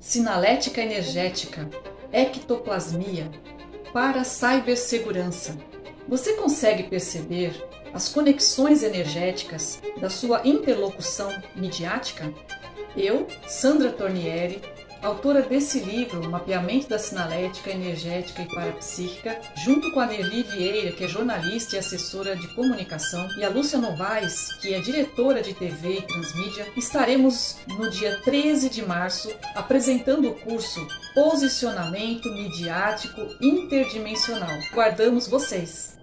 sinalética energética, ectoplasmia, para cibersegurança. Você consegue perceber as conexões energéticas da sua interlocução midiática? Eu, Sandra Tornieri, autora desse livro, Mapeamento da Sinalética Energética e Parapsíquica, junto com a Nelly Vieira, que é jornalista e assessora de comunicação, e a Lúcia Novaes, que é diretora de TV e transmídia, estaremos no dia 13 de março apresentando o curso Posicionamento Midiático Interdimensional. Guardamos vocês!